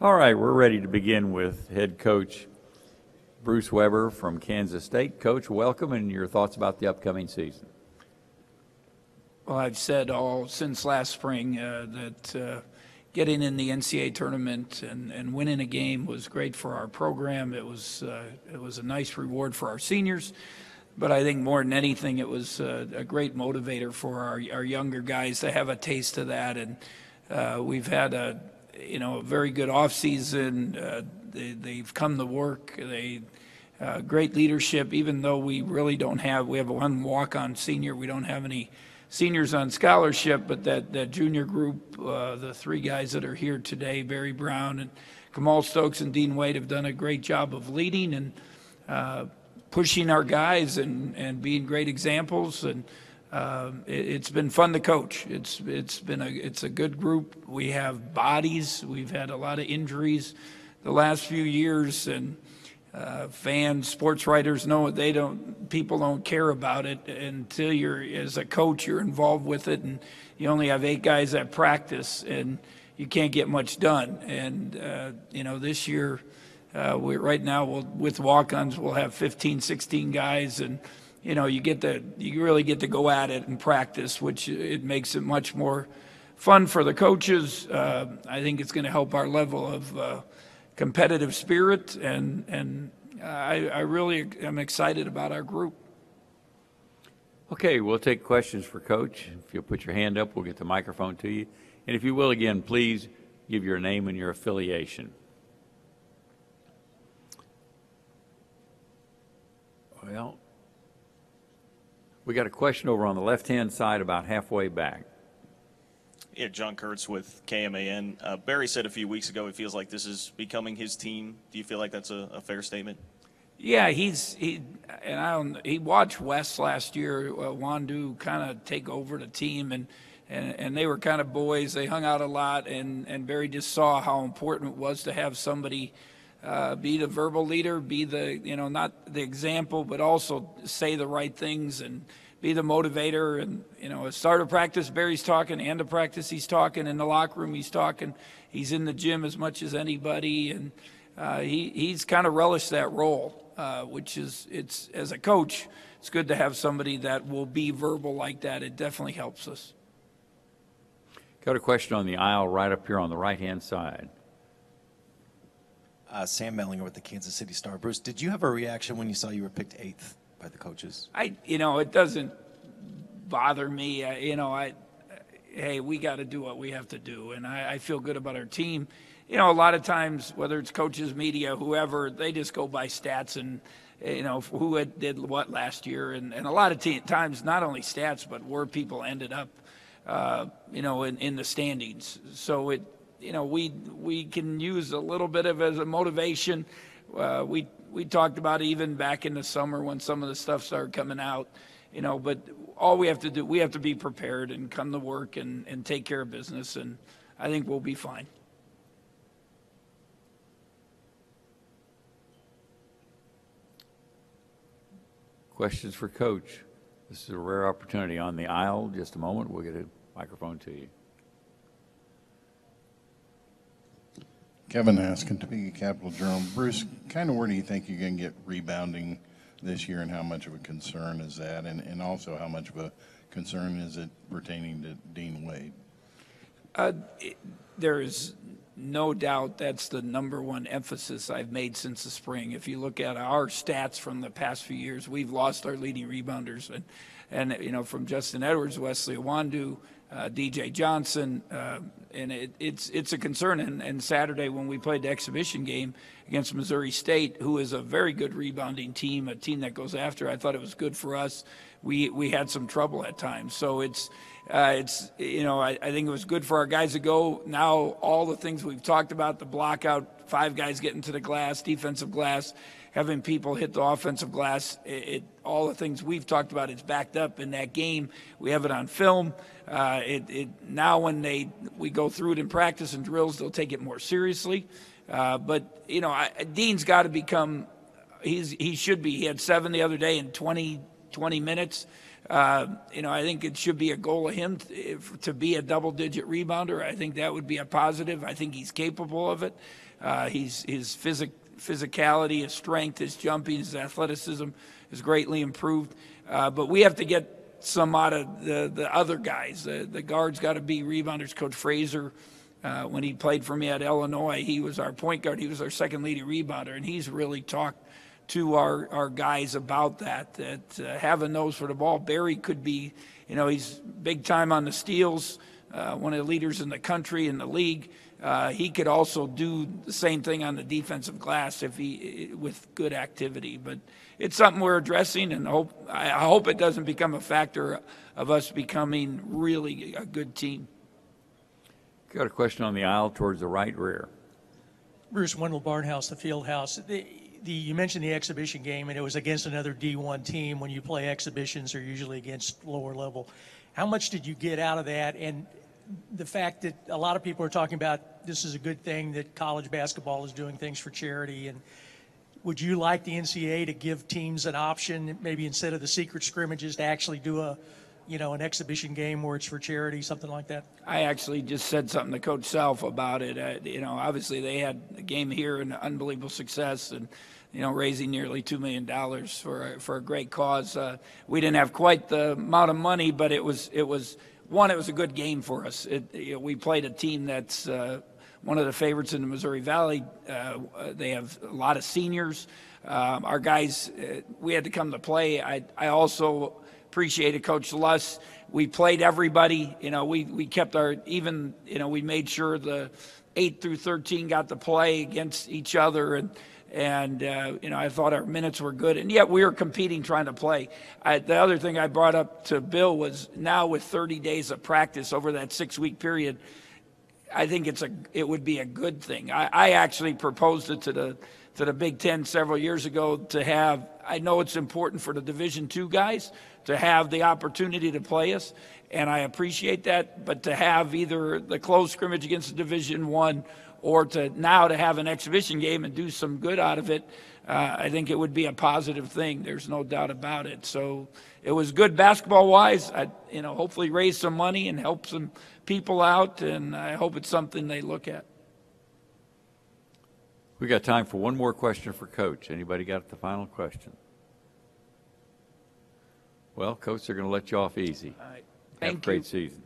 All right, we're ready to begin with head coach Bruce Weber from Kansas State. Coach, welcome and your thoughts about the upcoming season. Well, I've said all since last spring uh, that uh, getting in the NCAA tournament and, and winning a game was great for our program. It was uh, it was a nice reward for our seniors, but I think more than anything, it was uh, a great motivator for our, our younger guys to have a taste of that. And uh, we've had a you know a very good off season. Uh, they, they've come to work. They uh, great leadership. Even though we really don't have, we have one walk-on senior. We don't have any seniors on scholarship, but that, that junior group, uh, the three guys that are here today, Barry Brown and Kamau Stokes and Dean Wade, have done a great job of leading and uh, pushing our guys and, and being great examples. And uh, it, has been fun to coach. It's it's been a it's a good group. We have bodies. We've had a lot of injuries the last few years, and uh, fans, sports writers know it. they don't. People don't care about it until you're, as a coach, you're involved with it, and you only have eight guys at practice, and you can't get much done. And uh, you know, this year, uh, we right now we'll, with walk-ons, we'll have 15, 16 guys, and you know, you get to you really get to go at it and practice, which it makes it much more fun for the coaches. Uh, I think it's going to help our level of uh, competitive spirit, and and I, I really am excited about our group. Okay, we'll take questions for Coach. If you'll put your hand up, we'll get the microphone to you. And if you will, again, please give your name and your affiliation. Well, we got a question over on the left-hand side about halfway back. Yeah, John Kurtz with KMAN. Uh, Barry said a few weeks ago he feels like this is becoming his team. Do you feel like that's a, a fair statement? Yeah, he's he and I don't. He watched Wes last year. Uh, Wandu kind of take over the team, and, and and they were kind of boys. They hung out a lot, and and Barry just saw how important it was to have somebody. Uh, be the verbal leader, be the you know not the example, but also say the right things and be the motivator. And, you know, start of practice, Barry's talking, end of practice, he's talking, in the locker room, he's talking. He's in the gym as much as anybody. And uh, he, he's kind of relished that role, uh, which is, it's as a coach, it's good to have somebody that will be verbal like that. It definitely helps us. Got a question on the aisle right up here on the right hand side. Uh, Sam Mellinger with the Kansas City Star. Bruce, did you have a reaction when you saw you were picked eighth? by the coaches? I, you know, it doesn't bother me. You know, I, hey, we got to do what we have to do, and I, I feel good about our team. You know, a lot of times, whether it's coaches, media, whoever, they just go by stats and you know who had, did what last year, and, and a lot of te- times not only stats but where people ended up, uh, you know, in, in the standings. So it, you know, we we can use a little bit of as a motivation. Uh, we we talked about even back in the summer when some of the stuff started coming out, you know, but all we have to do, we have to be prepared and come to work and, and take care of business, and I think we'll be fine. Questions for Coach? This is a rare opportunity on the aisle. Just a moment, we'll get a microphone to you. Kevin Haskin, Topeka Capital Journal. Bruce, kind of where do you think you're going to get rebounding this year, and how much of a concern is that? And, and also, how much of a concern is it pertaining to Dean Wade? Uh, there is no doubt that's the number one emphasis I've made since the spring. If you look at our stats from the past few years, we've lost our leading rebounders, and and you know from Justin Edwards, Wesley Iwundu, uh, DJ Johnson, uh, and it, it's it's a concern. And, and, Saturday when we played the exhibition game against Missouri State, who is a very good rebounding team, a team that goes after, I thought it was good for us. We we had some trouble at times, so it's uh, it's you know I, I think it was good for our guys to go. Now all the things we've talked about, the block out, five guys getting to the glass, defensive glass having people hit the offensive glass. It, it, all the things we've talked about, it's backed up in that game. We have it on film. Uh, it, it, now when they we go through it in practice and drills, they'll take it more seriously. Uh, but you know, I, Dean's got to become. He's he should be. He had seven the other day in 20 20 minutes. Uh, You know, I think it should be a goal of him to- if- to be a double-digit rebounder. I think that would be a positive. I think he's capable of it. Uh, He's, his physic, physicality, his strength, his jumping, his athleticism is greatly improved. Uh, But we have to get some out of the, the other guys. The, the guards got to be rebounders. Coach Frazier, uh, when he played for me at Illinois, he was our point guard. He was our second leading rebounder, and he's really talked to our, our guys about that, that uh, having those for the ball. Barry could be, you know, he's big time on the steals, uh, one of the leaders in the country, in the league. Uh, he could also do the same thing on the defensive glass if he, with good activity. But it's something we're addressing, and hope, I I hope it doesn't become a factor of us becoming really a good team. Got a question on the aisle towards the right rear. Bruce Wendell Barnhouse, the field house. The, the, you mentioned the exhibition game, and it was against another D1 team. When you play exhibitions, they're usually against lower level. How much did you get out of that? And the fact that a lot of people are talking about this is a good thing that college basketball is doing things for charity. And would you like the NCAA to give teams an option, maybe instead of the secret scrimmages, to actually do a, you know, an exhibition game where it's for charity, something like that? I actually just said something to Coach Self about it. Uh, you know, obviously they had a game here and unbelievable success, and you know, raising nearly two million dollars for a, for a great cause. Uh, we didn't have quite the amount of money, but it was it was one. It was a good game for us. It, you know, we played a team that's. Uh, one of the favorites in the Missouri Valley. Uh, they have a lot of seniors. Um, our guys, uh, we had to come to play. I, I also appreciated Coach Lusk. We played everybody. You know, we, we kept our even. You know, we made sure the eight through thirteen got to play against each other, and and uh, you know, I thought our minutes were good, and yet we were competing, trying to play. I, the other thing I brought up to Bill was now with 30 days of practice over that six-week period. I think it's a it would be a good thing. I, I actually proposed it to the to the Big Ten several years ago to have. I know it's important for the Division two guys to have the opportunity to play us, and I appreciate that. But to have either the close scrimmage against the Division one, or to now to have an exhibition game and do some good out of it, uh, I think it would be a positive thing. There's no doubt about it. So it was good basketball wise. I, you know, hopefully raise some money and help some people out, and I hope it's something they look at. We got time for one more question for Coach. Anybody got the final question? Well, Coach, they're going to let you off easy. All right. Have a great you. season.